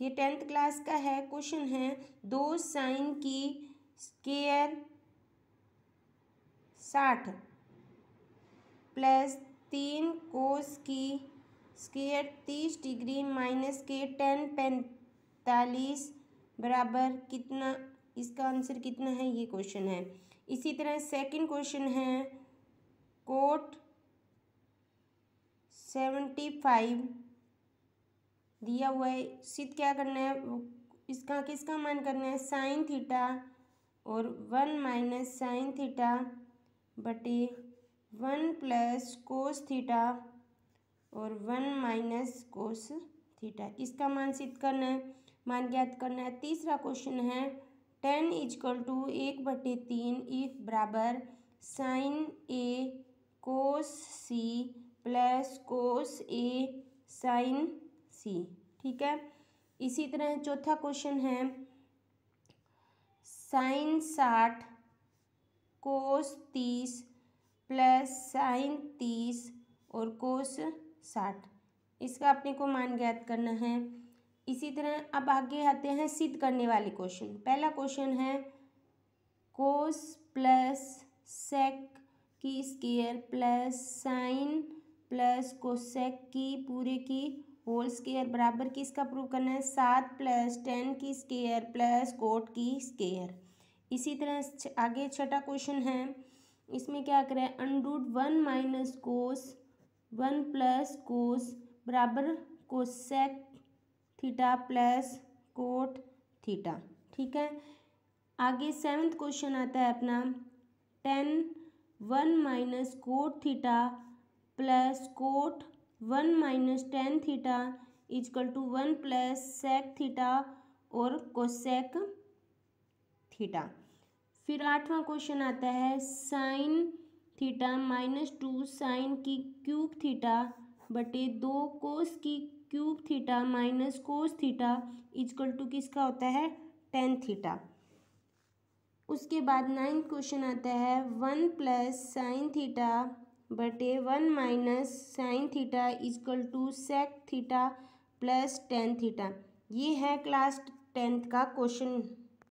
ये tenth class का है, क्वेश्चन है, दो साइन की स्केयर साठ प्लस तीन कोस की स्केयर तीस डिग्री माइनस के टेन पैंतालीस बराबर कितना, इसका आंसर कितना है, ये क्वेश्चन है। इसी तरह सेकंड क्वेश्चन है, कोट सेवेंटी फाइव दिया हुआ है। सिद्ध क्या करना है? इसका किसका मान करना है? साइन थीटा और वन माइनस साइन थीटा बटे वन प्लस कोस थीटा और वन माइनस कोस थीटा। इसका मान सिद्ध करना है। मान ज्ञात करना है। तीसरा क्वेश्चन है, टेन इजकल टू एक बटे तीन इफ़ बराबर sine A cos C plus cos A sine C, ठीक है? इसी तरह चौथा क्वेश्चन है, साइन साठ कोस तीस प्लस साइन तीस और कोस साठ। इसका अपने को मान ज्ञात करना है। इसी तरह अब आगे आते हैं सिद्ध करने वाले क्वेश्चन पहला क्वेश्चन है, कोस प्लस सेक की square plus sine plus cosec की, पूरे की होल स्केयर बराबर किसका प्रूव करना है? सात प्लस टेन की स्केयर प्लस कोट की स्केयर। इसी तरह आगे छठा क्वेश्चन है। इसमें क्या करें? अंडूड one minus cos one plus cos बराबर cosec theta plus cot theta ठीक है? आगे सेवन्थ क्वेश्चन आता है अपना। Tan one minus cot theta plus cot one minus tan theta equal to one plus sec theta और कोसेक थीटा। फिर आठवां क्वेश्चन आता है sine theta minus two sine की क्यूब थीटा बटे दो कोस की cube theta minus cos theta equal to किसका होता है? Tan theta. उसके बाद नाइन्थ क्वेश्चन आता है, वन प्लस साइन थीटा बटे one minus sine theta equal to sec theta plus tan theta. ये है क्लास टेंथ का क्वेश्चन